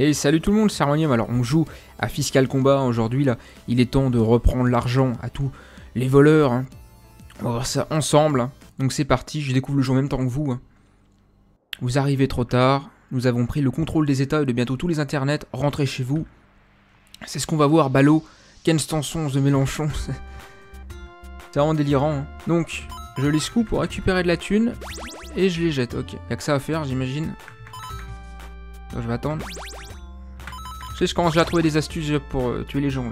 Et salut tout le monde, c'est Armonium. Alors on joue à Fiscal Combat aujourd'hui là. Il est temps de reprendre l'argent à tous les voleurs. hein. On va voir ça ensemble. hein. Donc c'est parti, je découvre le jeu en même temps que vous. hein. Vous arrivez trop tard. Nous avons pris le contrôle des états et de bientôt tous les internets. Rentrez chez vous. C'est ce qu'on va voir, Ballot. Ken Stanson de Mélenchon. C'est vraiment délirant. Donc, je les scoop pour récupérer de la thune. Et je les jette. Ok, y a que ça à faire, j'imagine. Je vais attendre. Sais, je commence à trouver des astuces pour euh, tuer les gens.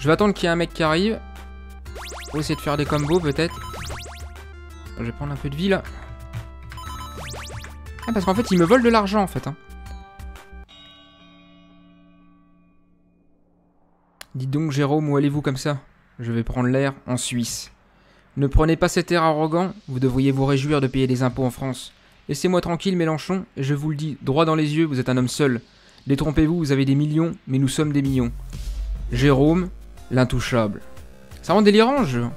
Je vais attendre qu'il y ait un mec qui arrive. Pour essayer de faire des combos, peut-être. Je vais prendre un peu de vie, là. Ah, parce qu'en fait, ils me volent de l'argent, en fait. hein. Dites donc, Jérôme, où allez-vous comme ça? Je vais prendre l'air en Suisse. Ne prenez pas cet air arrogant, vous devriez vous réjouir de payer des impôts en France. Laissez-moi tranquille, Mélenchon, et je vous le dis, droit dans les yeux, vous êtes un homme seul. Détrompez-vous, vous avez des millions, mais nous sommes des millions. Jérôme, l'intouchable. Ça rend délirant, le.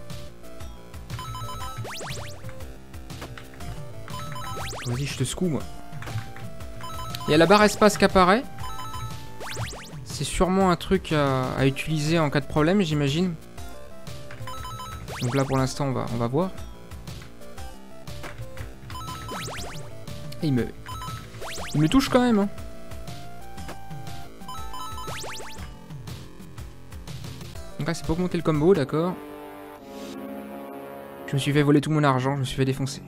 Vas-y, je te secoue, moi. Il y a la barre espace qui apparaît. C'est sûrement un truc à, à utiliser en cas de problème, j'imagine. Donc là, pour l'instant, on va, on va voir. Et il me... Il me touche quand même, hein. C'est pour monter le combo, d'accord. Je me suis fait voler tout mon argent, je me suis fait défoncer.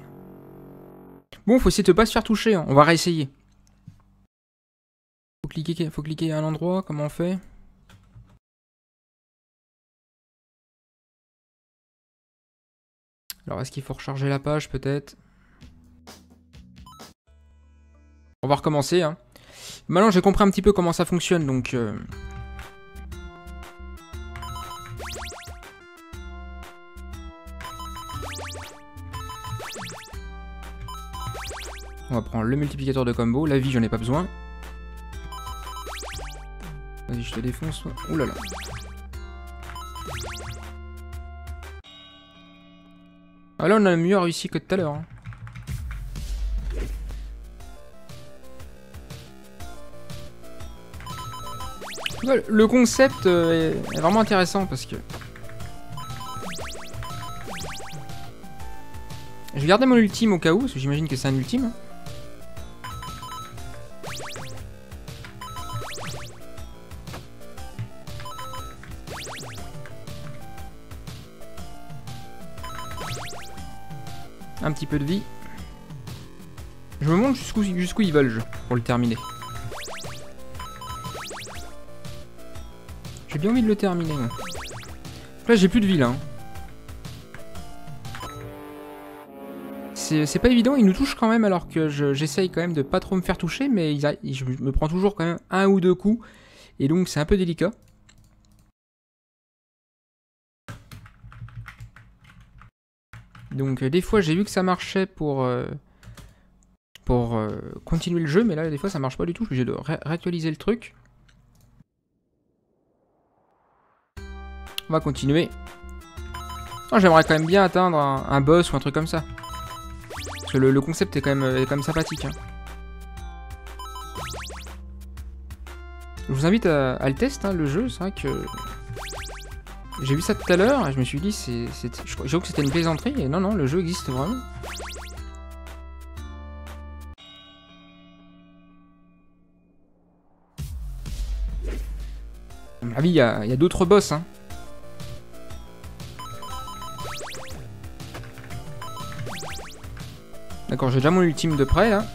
Bon, faut essayer de pas se faire toucher, hein. on va réessayer. Faut cliquer, faut cliquer à un endroit, comment on fait? Alors, est-ce qu'il faut recharger la page, peut-être? On va recommencer, hein. Maintenant, j'ai compris un petit peu comment ça fonctionne, donc... euh, On va prendre le multiplicateur de combo. La vie, j'en ai pas besoin. Vas-y, je te défonce. Ouh là là. Ah là, on a mieux réussi que tout à l'heure. hein. Le concept euh, est vraiment intéressant parce que... Je vais garder mon ultime au cas où, parce que j'imagine que c'est un ultime. Un petit peu de vie. Je me montre jusqu'où jusqu'où ils veulent, pour le terminer. J'ai bien envie de le terminer. Là, j'ai plus de vie, là. hein. C'est pas évident, il nous touche quand même, alors que je- j'essaye quand même de pas trop me faire toucher, mais il a- il- je me prends toujours quand même un ou deux coups, et donc c'est un peu délicat. Donc euh, des fois j'ai vu que ça marchait pour, euh, pour euh, continuer le jeu, mais là des fois ça marche pas du tout, je suis obligé de ré- réactualiser le truc. On va continuer. Oh, J'aimerais quand même bien atteindre un, boss ou un truc comme ça. Parce que le, concept est quand même, est quand même sympathique. hein. Je vous invite à, le tester, hein, le jeu, c'est vrai que... J'ai vu ça tout à l'heure et je me suis dit, c'est, je crois que c'était une plaisanterie et non, non, le jeu existe vraiment. À mon avis, il y a, a d'autres boss. Hein. D'accord, j'ai déjà mon ultime de près là.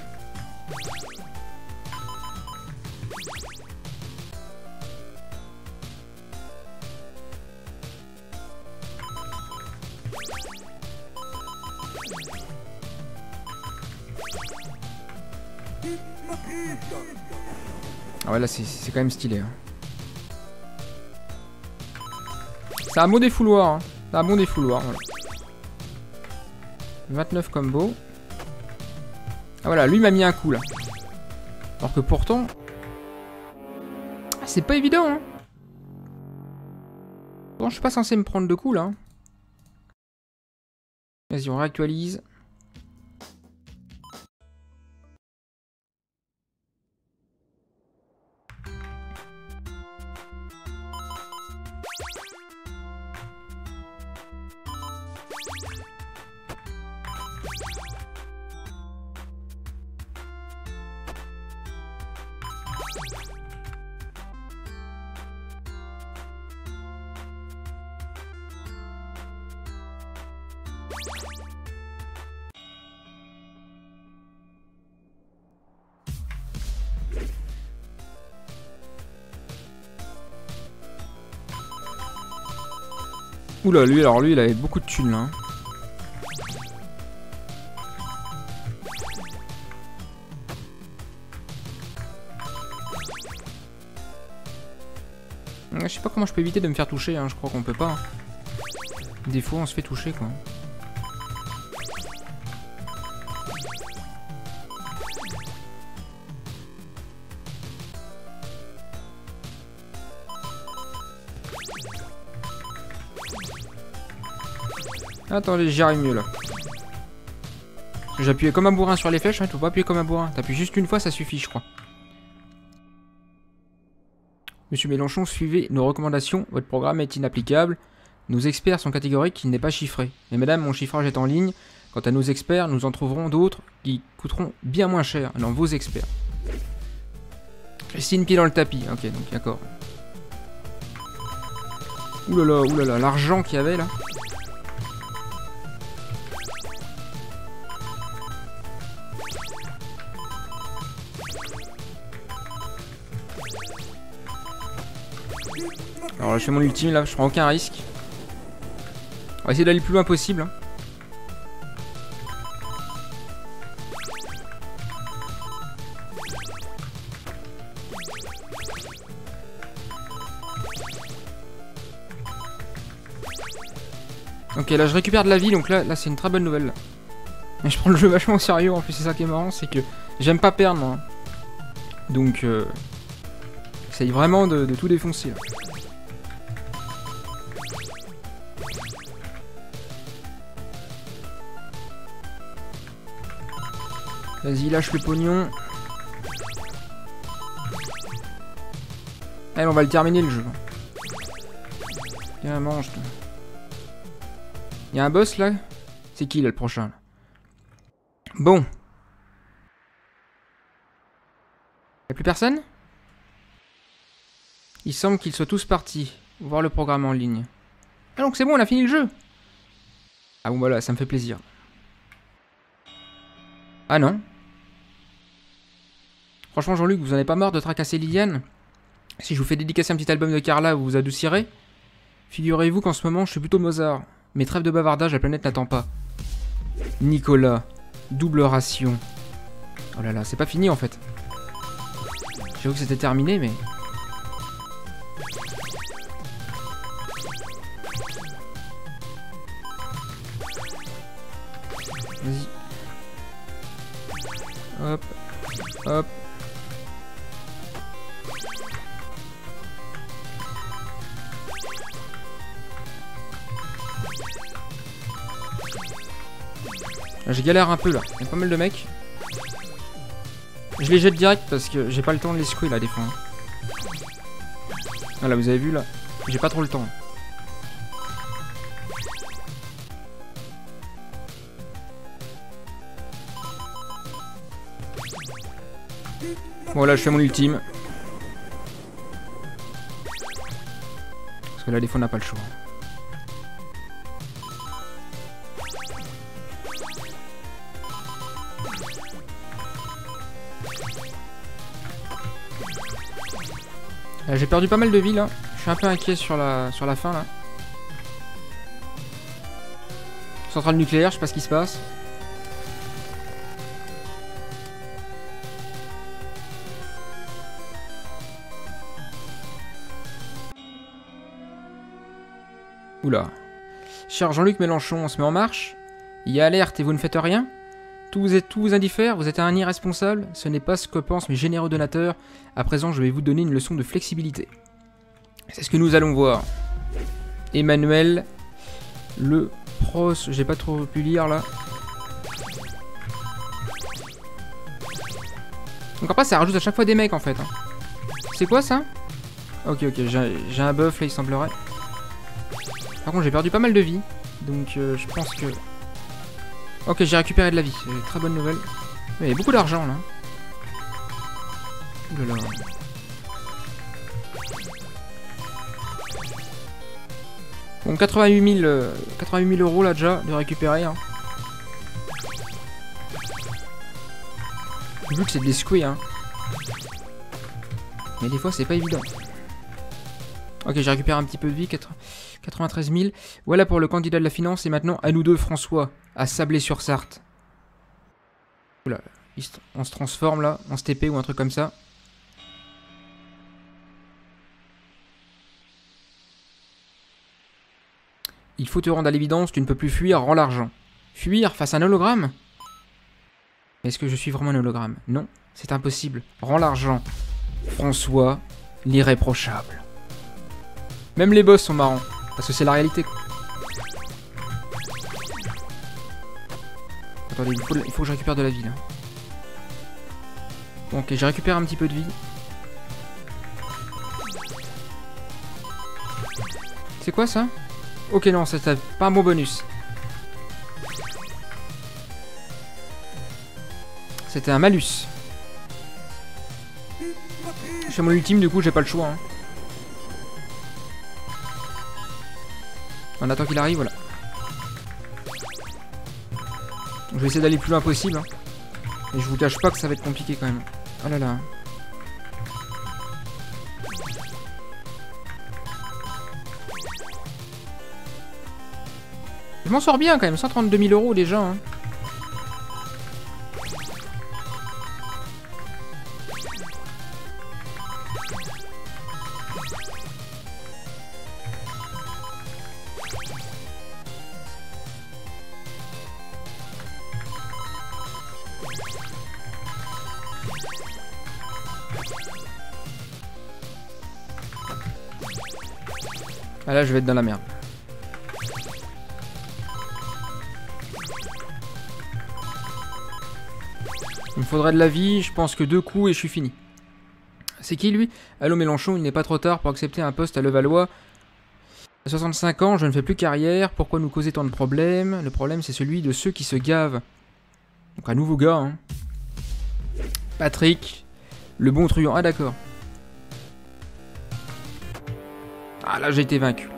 C'est quand même stylé. hein. C'est un bon défouloir. Hein. C'est un bon défouloir. Voilà. 29 combo. Ah voilà, lui m'a mis un coup là. Alors que pourtant... Ah, c'est pas évident hein. Bon, je suis pas censé me prendre de coups là. hein. Vas-y, on réactualise. Oula, lui, alors lui, il avait beaucoup de thunes hein. Je sais pas comment je peux éviter de me faire toucher, hein. je crois qu'on peut pas. hein. Des fois, on se fait toucher quoi. Attendez, j'y arrive mieux là. J'appuyais comme un bourrin sur les flèches, hein, tu peux pas appuyer comme un bourrin. T'appuies juste une fois, ça suffit, je crois. Monsieur Mélenchon, suivez nos recommandations. Votre programme est inapplicable. Nos experts sont catégoriques qu'il n'est pas chiffré. Mais madame, mon chiffrage est en ligne. Quant à nos experts, nous en trouverons d'autres qui coûteront bien moins cher. Non, vos experts. C'est une pied dans le tapis. Ok, donc d'accord. Oulala, oulala, l'argent qu'il y avait là. Alors là, je fais mon ultime là, je prends aucun risque. On va essayer d'aller le plus loin possible. hein. Ok, là je récupère de la vie, donc là, là c'est une très bonne nouvelle. Mais je prends le jeu vachement au sérieux, en plus c'est ça qui est marrant, c'est que j'aime pas perdre. Donc, euh, j'essaye vraiment de, tout défoncer. là. Vas-y, lâche le pognon. Allez, on va le terminer le jeu. Tiens, mange. toi. Il y a un boss là? C'est qui là le prochain là? Bon. Y'a plus personne? Il semble qu'ils soient tous partis. Voir le programme en ligne. Ah donc c'est bon, on a fini le jeu Ah bon voilà, ça me fait plaisir. Ah non Franchement Jean-Luc, vous en avez pas marre de tracasser Liliane? Si je vous fais dédicacer un petit album de Carla, vous vous adoucirez? Figurez-vous qu'en ce moment, je suis plutôt Mozart. Mais trêve de bavardage, la planète n'attend pas. Nicolas, double ration. Oh là là, c'est pas fini en fait. J'avoue que c'était terminé, mais... Hop. Hop. Je galère un peu là, il y a pas mal de mecs. Je les jette direct parce que j'ai pas le temps de les secouer là des fois. hein. Voilà, vous avez vu là, j'ai pas trop le temps. Bon là je fais mon ultime. Parce que là des fois on n'a pas le choix. Euh, J'ai perdu pas mal de vie là. Je suis un peu inquiet sur la, sur la fin là. Centrale nucléaire, je sais pas ce qui se passe. Oula. Cher Jean-Luc Mélenchon, on se met en marche? Il y a alerte et vous ne faites rien? Tout vous êtes tout vous indiffère Vous êtes un irresponsable? Ce n'est pas ce que pensent mes généreux donateurs. À présent, je vais vous donner une leçon de flexibilité. C'est ce que nous allons voir. Emmanuel, le pros, j'ai pas trop pu lire là. Donc après, ça rajoute à chaque fois des mecs en fait. hein. C'est quoi ça? Ok, ok, j'ai j'ai un buff là, il semblerait. Par contre, j'ai perdu pas mal de vie. Donc, euh, je pense que... Ok, j'ai récupéré de la vie. Très bonne nouvelle. Mais il y a beaucoup d'argent, là. Oulala. Bon, 88 000, euh, euros, là, déjà, de récupérer. Hein. Vu que c'est des squares, hein. Mais des fois, c'est pas évident. Ok, j'ai récupéré un petit peu de vie. 93 000. Voilà pour le candidat de la finance. Et maintenant, à nous deux, François, à Sablé-sur-Sarthe. On se transforme là, en STP ou un truc comme ça. Il faut te rendre à l'évidence, tu ne peux plus fuir, rends l'argent. Fuir face à un hologramme? Est-ce que je suis vraiment un hologramme? Non, c'est impossible. Rends l'argent. François, l'irréprochable. Même les boss sont marrants, parce que c'est la réalité. Attendez, il faut, que je récupère de la vie là. Bon, ok, j'ai récupéré un petit peu de vie. C'est quoi ça? Ok, non, c'était pas un bon bonus. C'était un malus. Je mon ultime, du coup, j'ai pas le choix. Hein. On attend qu'il arrive, voilà. Je vais essayer d'aller plus loin possible. Hein. Et je vous cache pas que ça va être compliqué quand même. Oh là là. Je m'en sors bien quand même, 132 000 euros déjà. Hein. Ah là, je vais être dans la merde. Il me faudrait de la vie, je pense que deux coups et je suis fini. C'est qui lui? Allô Mélenchon, il n'est pas trop tard pour accepter un poste à Levallois. À 65 ans, je ne fais plus carrière, pourquoi nous causer tant de problèmes? Le problème c'est celui de ceux qui se gavent. Donc un nouveau gars, hein. Patrick, le bon truand. Ah d'accord. Ah là j'ai été vaincu.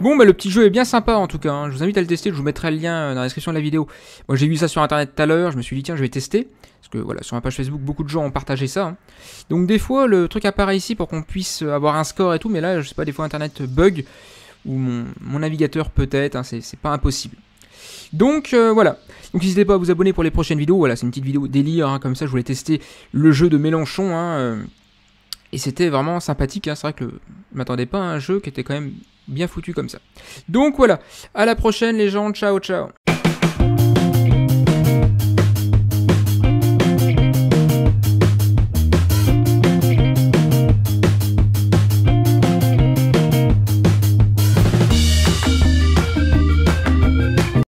Bon bah le petit jeu est bien sympa en tout cas, hein. je vous invite à le tester, je vous mettrai le lien euh, dans la description de la vidéo. Moi j'ai vu ça sur internet tout à l'heure, je me suis dit tiens je vais tester, parce que voilà sur ma page Facebook beaucoup de gens ont partagé ça. Hein. Donc des fois le truc apparaît ici pour qu'on puisse avoir un score et tout, mais là je sais pas des fois internet bug, ou mon, navigateur peut-être, hein, c'est pas impossible. Donc euh, voilà. Donc n'hésitez pas à vous abonner pour les prochaines vidéos. Voilà, c'est une petite vidéo délire, comme ça je voulais tester le jeu de Mélenchon. Euh, et c'était vraiment sympathique, hein. c'est vrai que je m'attendais pas à un jeu qui était quand même bien foutu comme ça. Donc voilà, à la prochaine les gens, ciao ciao